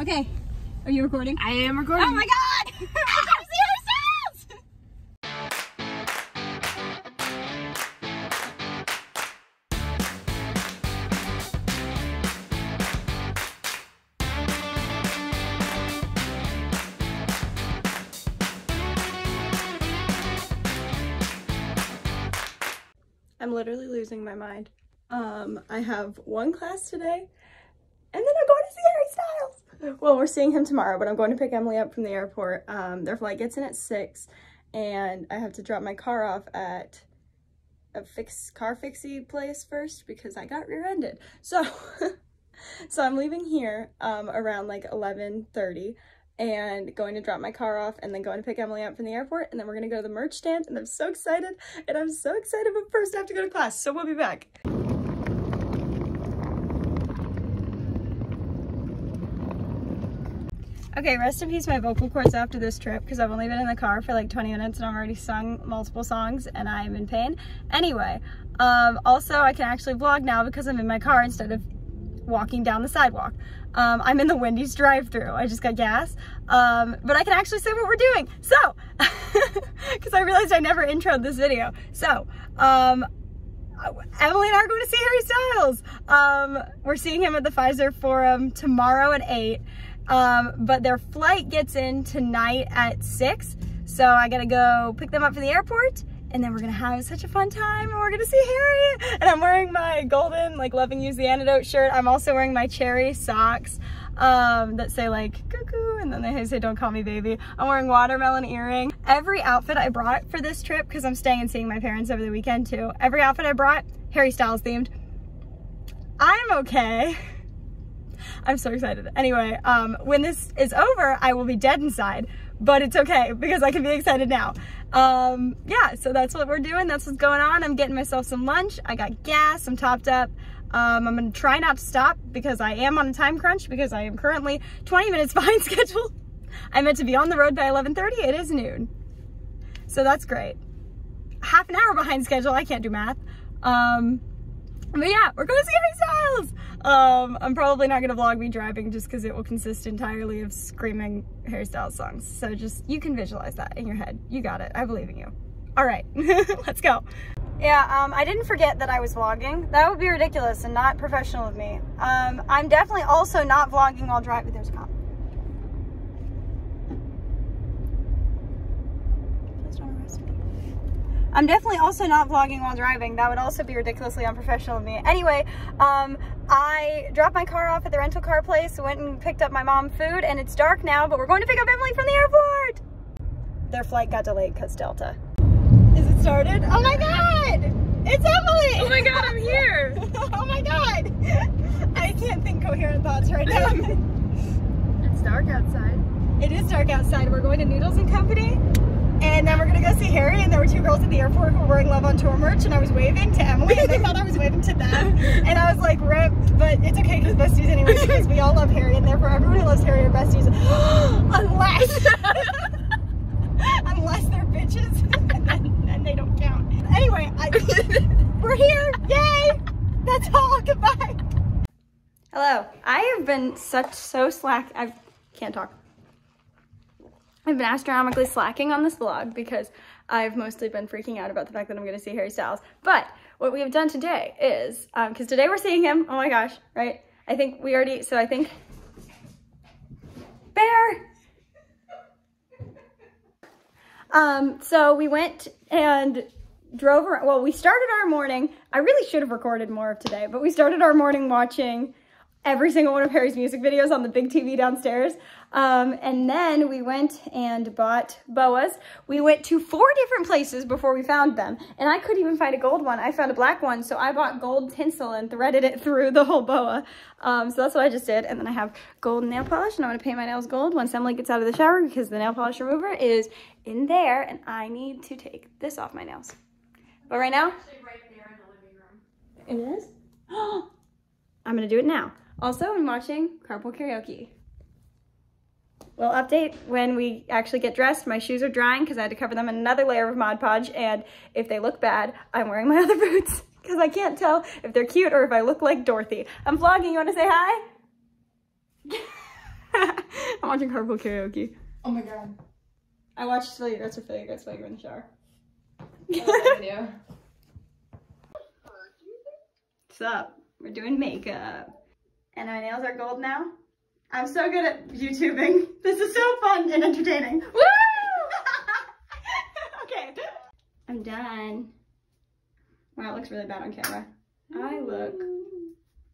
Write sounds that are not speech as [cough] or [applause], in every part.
Okay. Are you recording? I am recording. Oh my god! We're gonna see ourselves! I'm literally losing my mind. Um, I have one class today, and then I'm going to see Harry Styles. Well, we're seeing him tomorrow, but I'm going to pick Emily up from the airport. Um, their flight gets in at six, and I have to drop my car off at a fix car fixie place first because I got rear-ended. So, [laughs] so I'm leaving here um, around like 11:30 and going to drop my car off and then going to pick Emily up from the airport and then we're gonna go to the merch stand and I'm so excited and I'm so excited but first I have to go to class so we'll be back. Okay, rest in peace my vocal cords after this trip because I've only been in the car for like 20 minutes and I've already sung multiple songs and I'm in pain. Anyway, um, also I can actually vlog now because I'm in my car instead of walking down the sidewalk. Um, I'm in the Wendy's drive through I just got gas. Um, but I can actually say what we're doing. So, [laughs] because I realized I never introed this video. So, um, Emily and I are going to see Harry Styles. Um, we're seeing him at the Fiserv Forum tomorrow at 8. Um, but their flight gets in tonight at 6. So I gotta go pick them up from the airport and then we're gonna have such a fun time and we're gonna see Harry. [laughs] And I'm wearing my golden like loving use the antidote shirt. I'm also wearing my cherry socks um, that say like cuckoo and then they say don't call me baby. I'm wearing watermelon earring. Every outfit I brought for this trip because I'm staying and seeing my parents over the weekend too every outfit I brought Harry Styles themed I'm okay [laughs] I'm so excited. Anyway, um, when this is over, I will be dead inside, but it's okay because I can be excited now. Um, yeah, so that's what we're doing. That's what's going on. I'm getting myself some lunch. I got gas. I'm topped up. Um, I'm going to try not to stop because I am on a time crunch because I am currently 20 minutes [laughs] behind schedule. I meant to be on the road by 11.30. It is noon. So that's great. Half an hour behind schedule. I can't do math. Um, but yeah, we're going to see Harry Styles. Um, I'm probably not going to vlog me driving just because it will consist entirely of screaming Harry Styles songs. So just, you can visualize that in your head. You got it. I believe in you. All right, [laughs] let's go. Yeah, um, I didn't forget that I was vlogging. That would be ridiculous and not professional of me. Um, I'm definitely also not vlogging while driving. There's a cop. Please don't arrest me. I'm definitely also not vlogging while driving. That would also be ridiculously unprofessional of me. Anyway, um, I dropped my car off at the rental car place, went and picked up my mom food, and it's dark now, but we're going to pick up Emily from the airport. Their flight got delayed because Delta. Is it started? Oh my God! It's Emily! Oh my god, I'm here. [laughs] oh my God! I can't think coherent thoughts right now. [laughs] It's dark outside. it is dark outside. We're going to Noodles and Company. And then we're gonna go see Harry, and there were two girls at the airport who were wearing Love on Tour merch, and I was waving to Emily, and they thought I was waving to them. And I was like, rip, but it's okay because besties anyway, because we all love Harry, and therefore everyone who loves Harry are besties. [gasps] unless, [laughs] unless they're bitches, [laughs] and then, then they don't count. Anyway, I, we're here, yay! That's all, goodbye. Hello, I have been such, so slack, I can't talk. I've been astronomically slacking on this vlog because I've mostly been freaking out about the fact that I'm going to see Harry Styles. But what we have done today is, because today we're seeing him, oh my gosh, right? I think we already, so I think, Bear! Um, so we went and drove around, well, we started our morning, I really should have recorded more of today, but we started our morning watching every single one of Harry's music videos on the big TV downstairs. Um, and then we went and bought boas. We went to four different places before we found them. And I couldn't even find a gold one. I found a black one. So I bought gold tinsel and threaded it [laughs] through the whole boa. Um, so that's what I just did. And then I have gold nail polish and I'm going to paint my nails gold once Emily gets out of the shower because the nail polish remover is in there and I need to take this off my nails. But right now, Right there in the living room. it is? [gasps] I'm going to do it now. Also, I'm watching Carpool Karaoke. We'll update when we actually get dressed. My shoes are drying because I had to cover them in another layer of Mod Podge. And if they look bad, I'm wearing my [laughs] other boots because I can't tell if they're cute or if I look like Dorothy. I'm vlogging. You want to say hi? [laughs] I'm watching carpool karaoke. Oh my god. I watched Spill Your Guts or Fill Your Guts while you were in the shower. [laughs] What's up? We're doing makeup. And my nails are gold now. I'm so good at YouTubing. [laughs] This is so fun and entertaining. [laughs] Woo! [laughs] okay. I'm done. Wow, it looks really bad on camera. I look.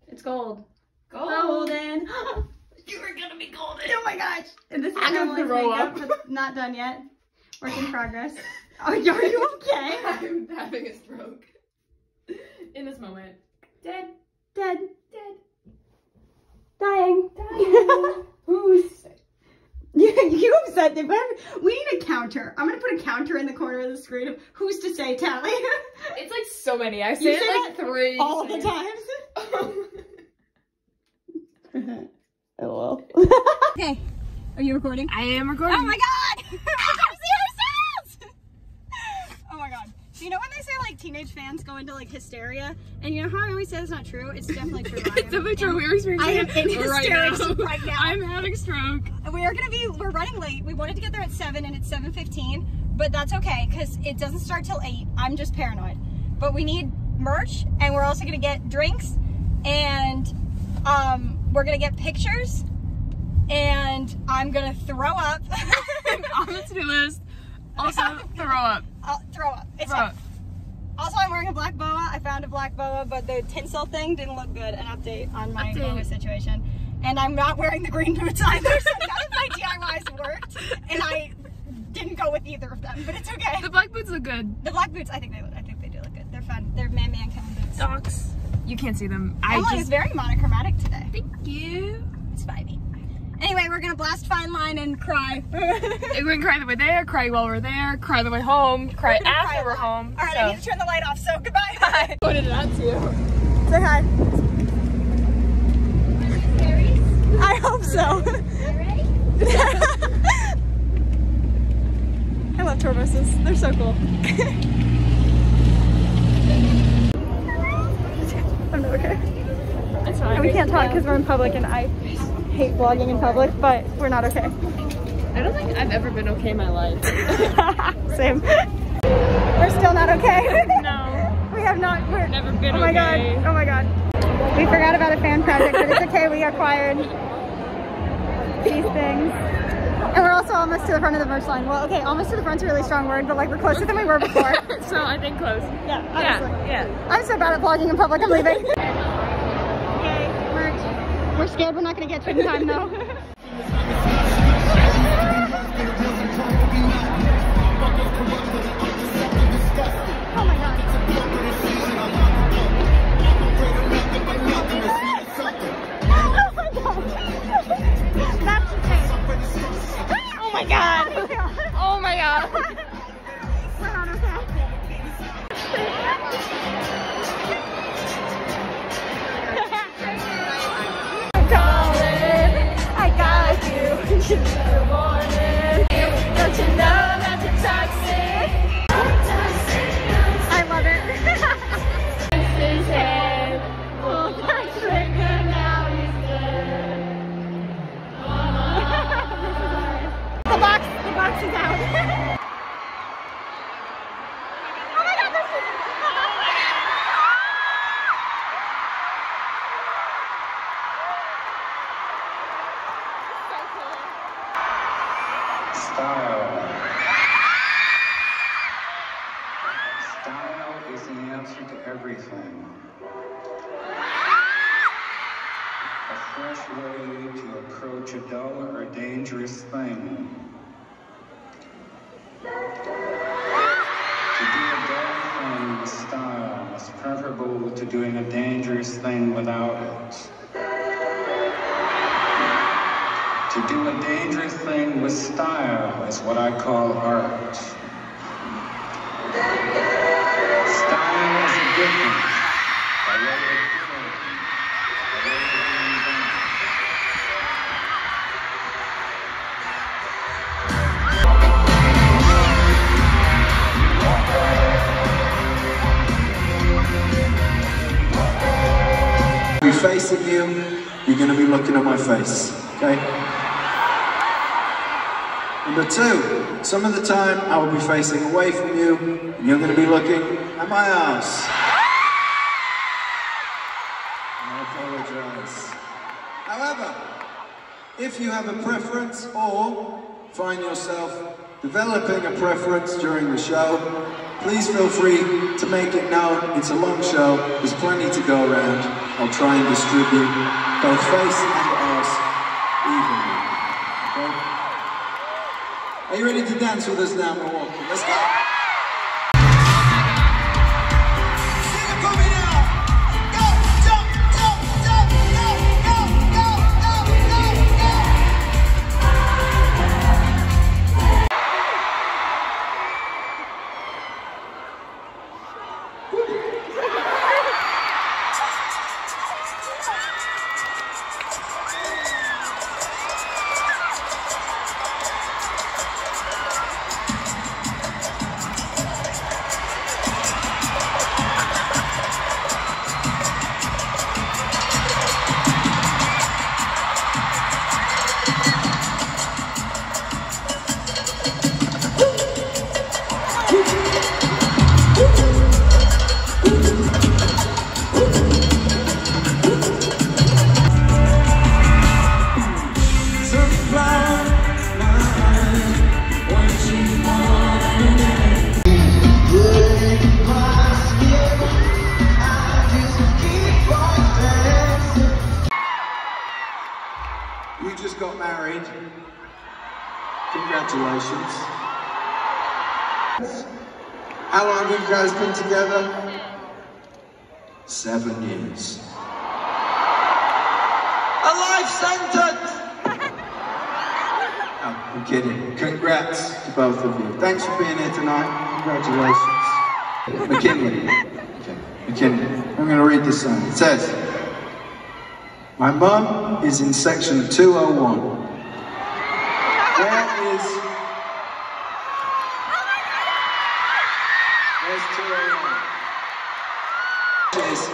It's gold. Golden. [gasps] you are gonna be golden. Oh my gosh. And this is I'm gonna throw makeup, up. but not done yet. Work in progress. Oh, are you okay? I'm having a stroke. In this moment. Dead. Dead. Dead. Dying. [laughs] Who's You, you upset them. We need a counter. I'm gonna put a counter in the corner of the screen of who's to say tally. [laughs] It's like so many. I You say say it like three. All the times. [laughs] Oh, times. LOL. okay. Are you recording? I am recording. Oh my god! we can see ourselves! oh my god. So you know when they say like teenage fans go into like hysteria? And you know how I always say that's not true? It's definitely true. [laughs] It's definitely true. We're experiencing I am in right now. [laughs] right now. I'm having a stroke. We are gonna be, we're running late. We wanted to get there at 7 and it's 7.15, but that's okay because it doesn't start till 8. I'm just paranoid. But we need merch and we're also gonna get drinks and um, we're gonna get pictures and I'm gonna throw up. [laughs] on the to-do list. Also, throw up. I'll throw up. It's Throw up. Also, I'm wearing a black boa. I found a black boa, but the tinsel thing didn't look good. An update on my Update. boa situation. And I'm not wearing the green boots either, so none of my [laughs] DIYs worked. And I didn't go with either of them, but it's okay. The black boots look good. The black boots, I think they look, I think they do look good. They're fun. They're man man kind of boots. Socks. You can't see them. I oh, Emily is just. very monochromatic today. Thank you. It's vibey. Anyway, we're gonna blast Fine Line and cry. [laughs] We're gonna cry the way there, cry while we're there, cry the way home, cry gonna cry after a we're home. All right, so. I need to turn the light off. So goodbye. Bye. What did that too? Say hi. I hope so. [laughs] [laughs] I love tour buses. They're so cool. I'm not okay. It's fine. And we can't talk because we're in public and I hate vlogging in public, but we're not okay. I don't think I've ever been okay in my life. [laughs] Same. We're still not okay. [laughs] no. we have not. We're, Never been oh my okay. god. Oh my god. We forgot about a fan project, but it's okay. We acquired these things. And we're also almost to the front of the merch line. Well, okay, almost to the front's a really strong word, but like we're closer than we were before. [laughs] so I think close. yeah, honestly. Yeah, yeah. I'm so bad at vlogging in public, I'm leaving. We're scared we're not gonna get to it in time though. [laughs] call art. Style is a being done. be facing you, you're gonna be looking at my face, okay? Number two, some of the time I will be facing away from you and you're going to be looking at my ass. I apologize. However, if you have a preference or find yourself developing a preference during the show, please feel free to make it known. It's a long show, there's plenty to go around. I'll try and distribute both face and Are you ready to dance with us now, Milwaukee? Let's go. Together? Seven years. A life sentence! Oh, [laughs] I'm kidding. Congrats to both of you. Thanks for being here tonight. Congratulations. McKinley. Okay. McKinley. I'm going to read this song. It says, My mum is in section 201. Where is.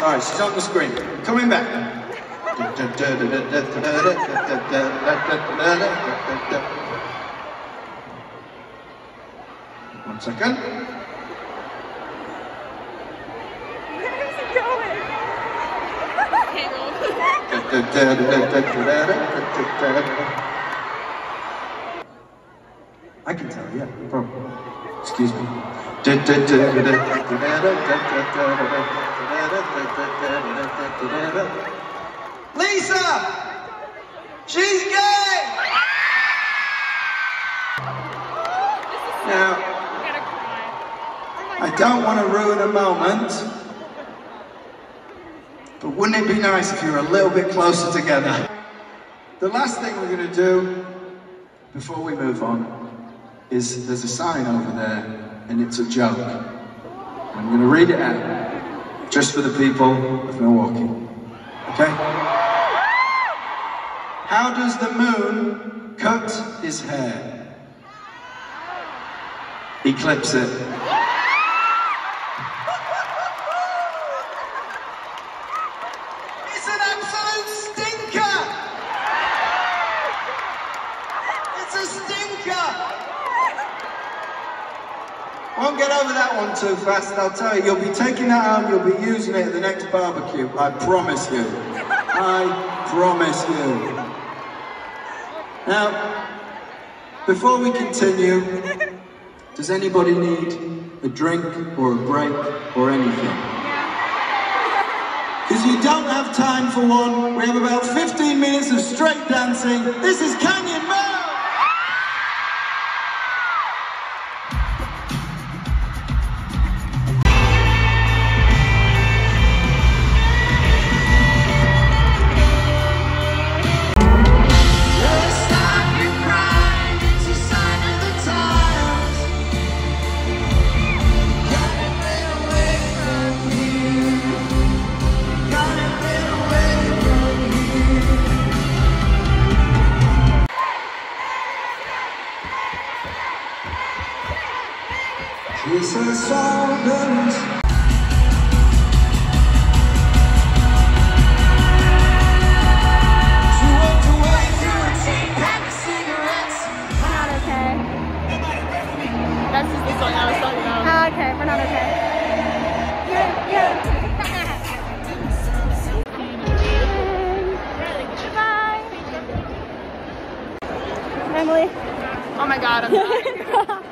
Yes, Alright, she's on the screen. Coming back. One second. I can tell, yeah, no. Excuse me. Lisa! She's gay! Now, I don't want to ruin a moment, but wouldn't it be nice if you were a little bit closer together? The last thing we're going to do before we move on is there's a sign over there and it's a joke. I'm going to read it out just for the people of Milwaukee. Okay? How does the moon cut his hair? He clips it. It's an absolute stinker. It's a stinker. Won't get over that one too fast, I'll tell you. You'll be taking that home, you'll be using it at the next barbecue. I promise you. I promise you. Now, before we continue, does anybody need a drink or a break or anything? Because you don't have time for one. We have about 15 minutes of straight dancing. This is Canyon Moon! Emily? Oh my god. [laughs]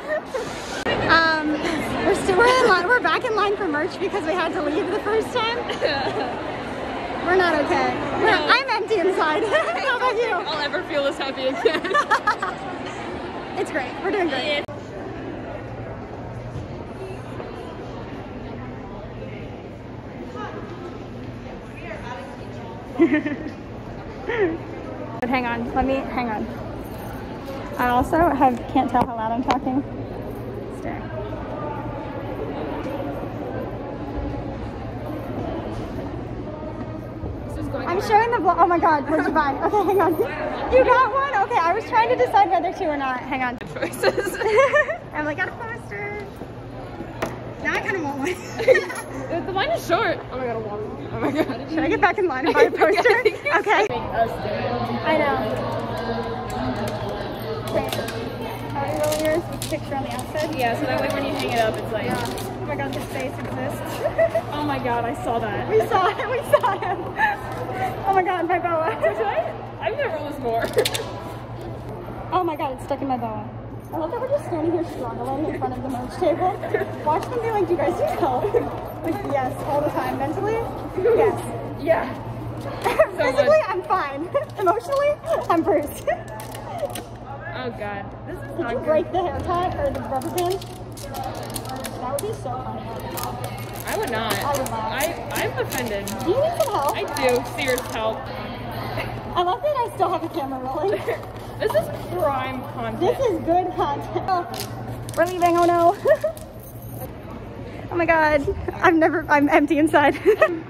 Um, we're still we're in line. We're back in line for merch because we had to leave the first time. [laughs] We're not okay. We're, I'm empty inside. [laughs] How about you? I'll ever feel this happy again. It's great. We're doing great. But hang on, let me hang on. I also have can't tell how loud I'm talking. Stare. this is going I'm showing the vlog. Oh my god, where'd you buy? Okay, hang on. You got one? Okay, I was trying to decide whether to or not. Hang on. [laughs] choices. [laughs] I'm like, got a poster. Now I kind of want one. [laughs] the, line is short. Oh my god, a long Oh my god. Should I get back in line and buy a poster? Okay. Make us do it. I know. Okay. How you rolling yours with the picture on the outside? Yeah, so that way when you hang it up, it's like, Yeah. Oh my god, this face exists. [laughs] oh my god, I saw that. we saw him. We saw him. Oh my god, my boa. [laughs] I've never this more. Oh my god, it's stuck in my boa. I love that we're just standing here struggling in front of the merch table. Watch them be like, do you guys need help? Like, yes, all the time. Mentally, yes. yeah. [laughs] Physically, I'm fine. Emotionally, I'm bruised. Oh god. This is Did not you good. break the haircut or the rubber band? That would be so funny. I would not. I would not. I, I'm offended. Do you need some help? I do. Serious help. I love that I still have a camera rolling. [laughs] This is prime content. This is good content. We're leaving, oh no. [laughs] oh my god, I'm never, I'm empty inside. [laughs]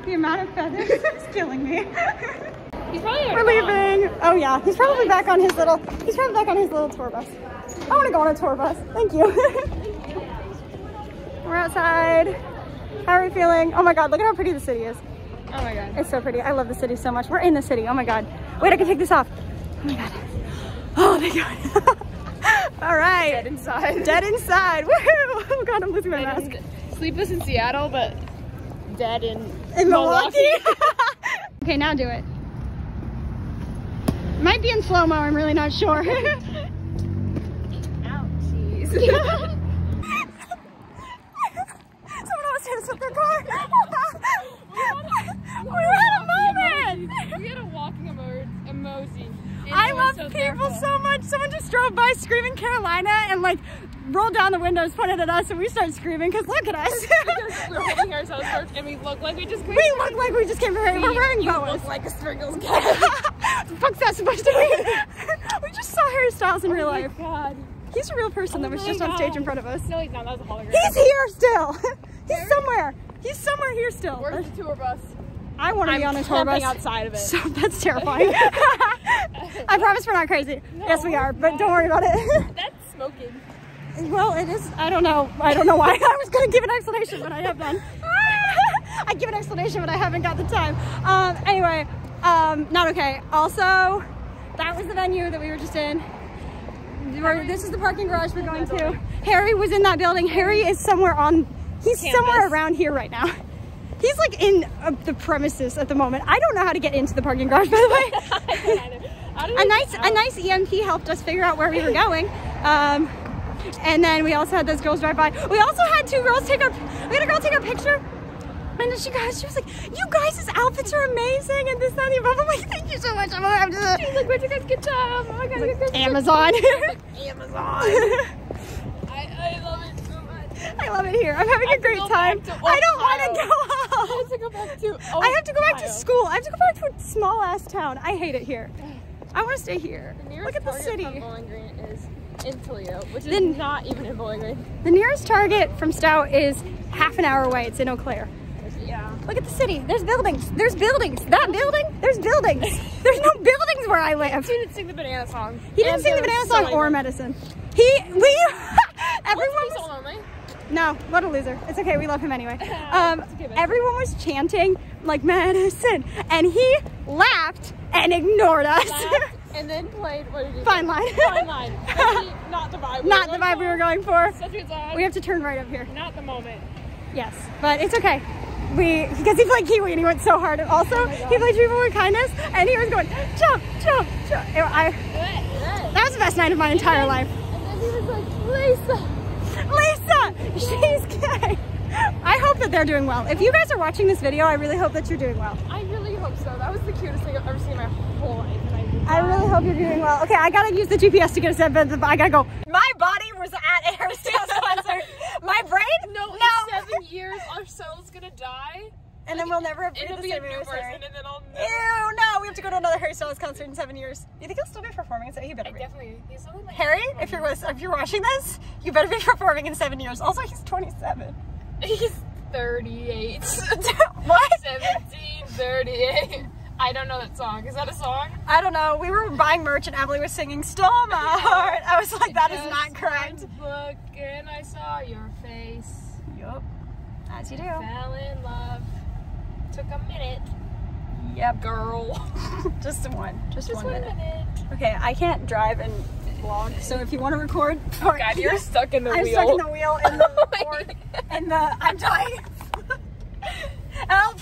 the amount of feathers is killing me. We're leaving. Oh yeah, he's probably back on his little, he's probably back on his little tour bus. I wanna go on a tour bus, thank you. [laughs] We're outside. How are we feeling? Oh my god, look at how pretty the city is. Oh my god. It's so pretty. I love the city so much. We're in the city. Oh my god. Wait, I can take this off. Oh my god. Oh thank god. [laughs] All right. Dead inside. Dead inside. [laughs] Woohoo! Oh god, I'm losing my mask. Sleepless in Seattle, but dead in In Milwaukee. okay, now do it. Might be in slow mo. I'm really not sure. [laughs] Ouchies. [laughs] Someone else hit us with their car. [laughs] we had a moment. we had a walking emoji. I was love so people terrible. so much. Someone just drove by screaming Carolina and like rolled down the windows, pointed at us, and we started screaming because look at us. We're holding ourselves first and we look like we just we look like we just came from We're wearing you boas. look like a Sprinkles cat. The fuck's that supposed to mean? [laughs] we just saw Harry Styles in real life. Oh my life. God. He's a real person that Oh was my just on stage in front of us. No, he's not. That was a hologram. He's here still. [laughs] He's somewhere. He's somewhere here still. Where's the tour bus? I want to be I'm on a tour bus. outside of it. So [laughs] that's terrifying. I promise we're not crazy. yes, we are, but don't worry about it. That's smoking. well, it is. I don't know. I don't know why. I was going to give an explanation, but I have none. I give an explanation, but I haven't got the time. Um, anyway, um, not okay. Also, that was the venue that we were just in. We're- this is the parking garage we're going to. Harry was in that building. Harry is somewhere on. He's Campus. somewhere around here right now. He's like in uh, the premises at the moment. I don't know how to get into the parking garage, by the way. [laughs] a nice a nice EMP helped us figure out where we were going. Um, and then we also had those girls drive by. We also had two girls take a we had a girl take a picture. And she guys, she was like, "You guys' outfits are amazing," and this, that, and the above. I'm like, "Thank you so much." I'm like, She's like, where'd you guys get time? Um, oh my god, you guys Amazon. [laughs] Amazon. [laughs] I, I love it so much. I love it here. I'm having I a great time. I don't want to Ohio. go I home. have to go back to. Oh, I have to go back to school. I have to go back to a small ass town. I hate it here. I want to stay here. Look at the city. Bowling Green is in Toledo, which is Then- not even in Bowling Green. The nearest Target from Stout is half an hour away. It's in Eau Claire. Look at the city. There's buildings. There's buildings. That building, there's buildings. [laughs] There's no buildings where I live. He didn't sing the banana song. He didn't And sing the banana was so song or medicine. He, we, [laughs] everyone was, no, what a loser. It's okay. We love him anyway. [laughs] Um, okay, everyone was chanting like medicine and he laughed and ignored us. Laughed and then played. What did he? Fine line. Fine line. Not the vibe. we Not were the going vibe we for. were going for. Such a good. We have to turn right up here. Not the moment. Yes, but it's okay. We because he played Kiwi and he went so hard. And also, oh he played People with Kindness and he was going jump, jump, jump. I that was the best night of my entire life. And then he was like, Lisa. Lisa, she's gay. I hope that they're doing well. If you guys are watching this video, I really hope that you're doing well. I really hope so. That was the cutest thing I've ever seen in my whole life. I, really hope you're doing well. Okay, I gotta use the GPS to get us there, but I gotta go. My body was at a Harry Styles [laughs] concert. My brain? no, no. Seven years, our soul's gonna die. And then we'll never be It'll the be a new person, and then I'll Ew, no, we have to go to another Harry Styles concert in seven years. You think he'll still be performing? So he better be. Definitely. He's only like Harry, if you're if you're watching this, you better be [laughs] performing in seven years. Also, he's 27. He's 38. [laughs] what? 17, 38. I don't know that song. Is that a song? I don't know. We were buying merch and Emily was singing "Stole My Heart." I was like, that is Just not correct. Look, and I saw your face. Yup. As you do. Fell in love. Took a minute, Yep. girl. [laughs] Just one. Just, Just one, minute. minute. Okay, I can't drive and vlog, so if you want to record, [laughs] Oh God, you're stuck in the I'm wheel. stuck in the wheel and the [laughs] Oh and the I'm dying. Help!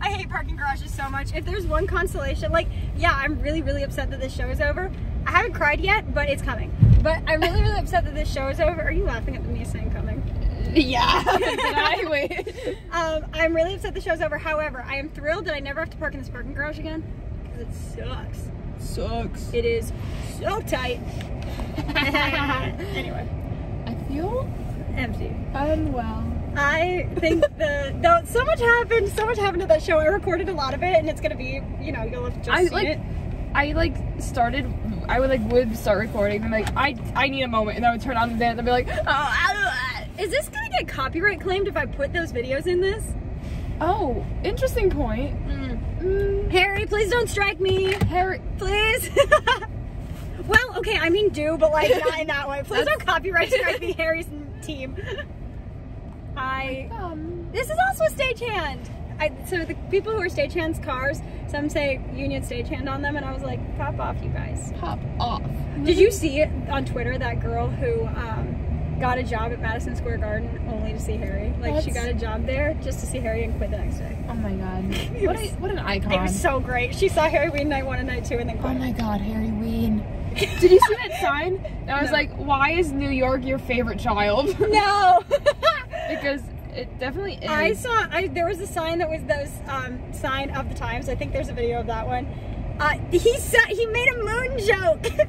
I hate parking garages so much. If there's one consolation, like, yeah, I'm really, really upset that this show is over. I haven't cried yet, but it's coming. But I'm really, really upset that this show is over. Are you laughing at me saying coming? Yeah. [laughs] I? Wait. Um, I'm really upset the show's over. However, I am thrilled that I never have to park in this parking garage again. Because it sucks. Sucks. It is so tight. [laughs] anyway, I feel empty. unwell. I think [laughs] the though so much happened, so much happened to that show. I recorded a lot of it, and it's gonna be, you know, you'll have just I seen like. it. I like started. I would like would start recording, and like I I need a moment, and I would turn on the dance and be like, oh, Is this gonna get copyright claimed if I put those videos in this? oh, interesting point. Mm, Harry, please don't strike me, Harry, please. [laughs] well, okay, I mean do, but like [laughs] not in that way. Please don't copyright [laughs] strike me, Harry's team. I. um, This is also a stagehand. I, so the people who are stagehands cars, some say Union stagehand on them, and I was like, pop off, you guys. pop off. Did you see on Twitter that girl who um, got a job at Madison Square Garden only to see Harry? Like she got a job there just to see Harry and quit the next day. Oh my god. [laughs] What, was- a, what an icon. It was so great. She saw Harryween night one and night two, and then Oh my god, Harryween. [laughs] Did you see that sign? I was No. like, why is New York your favorite child? [laughs] no. because it definitely is. I saw. I there was a sign that was those um, sign of the times. I think there's a video of that one. Uh, he said he made a moon joke.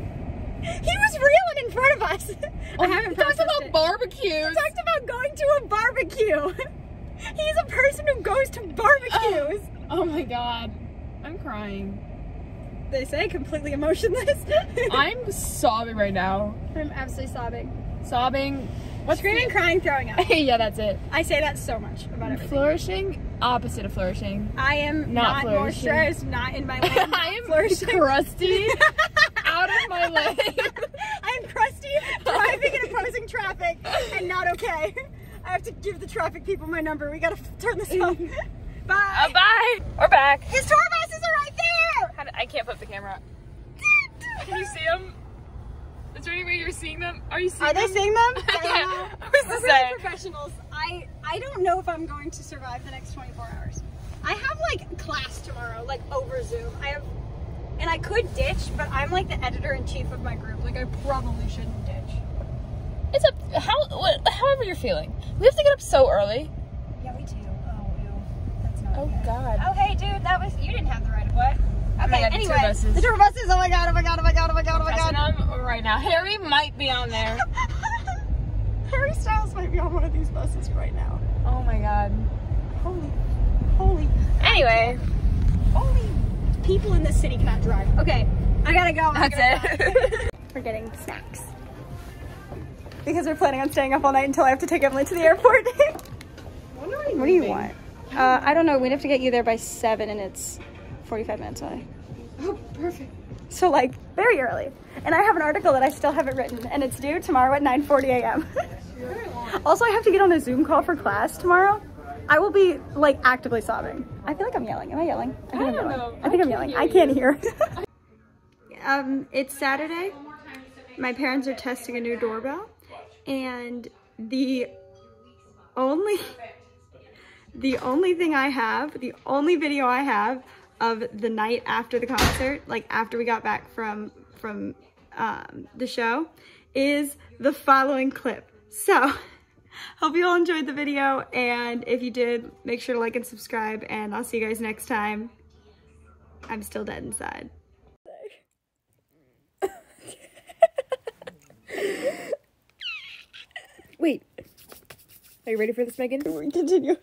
He was reeling in front of us. I haven't He [laughs] processed about it. barbecues. He talked about going to a barbecue. [laughs] He's a person who goes to barbecues. Oh. oh my god. I'm crying. They say completely emotionless. [laughs] I'm sobbing right now. I'm absolutely sobbing. Sobbing. What's Screaming, crying, throwing up. yeah, that's it. I say that so much about everything. Flourishing, opposite of flourishing. I am Not not, flourishing. moisturized, not in my [laughs] lane. I am flourishing. crusty, [laughs] out of my lane. [laughs] I'm crusty, driving in opposing traffic, and not okay. I have to give the traffic people my number. We gotta turn this off. Bye. Uh, bye. We're back. His tour buses are right there. I can't put the camera. Can you see them? Is there any way you're seeing them? Are you seeing them? Are they them? seeing them? I don't Yeah. I We're really professionals. I I don't know if I'm going to survive the next 24 hours. I have like class tomorrow, like over Zoom. I have, and I could ditch, but I'm like the editor in chief of my group. Like I probably shouldn't ditch. It's a how what, however you're feeling. We have to get up so early. Yeah, we do. Oh, ew. That's not Oh good. God. Oh, hey, dude, that was you didn't have the right of oh way. Okay, my God, the anyway, tour buses. the tour buses. Oh my god! Oh my god! Oh my god! Oh my god! Oh my god! them right now. Harry might be on there. [laughs] Harry Styles might be on one of these buses right now. oh my god. Holy, holy, Anyway, holy! People in this city cannot drive. Okay, I gotta go. That's go. it. [laughs] We're getting snacks because we're planning on staying up all night until I have to take Emily to the airport. [laughs] what do you want? Uh, I don't know. We'd have to get you there by seven, and it's forty-five minutes away. oh, perfect. So like very early. And I have an article that I still haven't written and it's due tomorrow at 9:40 a.m. [laughs] also, I have to get on a Zoom call for class tomorrow. I will be like actively sobbing. I feel like I'm yelling. Am I yelling? I think I am don't yelling. know. I think I I'm can't yelling. hear I can't hear. [laughs] um, it's Saturday. My parents are testing a new doorbell and the only [laughs] the only thing I have, the only video I have of the night after the concert, like after we got back from from um, the show is the following clip. So, [laughs] hope you all enjoyed the video, and if you did, make sure to like and subscribe, and I'll see you guys next time. I'm still dead inside. [laughs] Wait. Are you ready for this, Megan? Continue.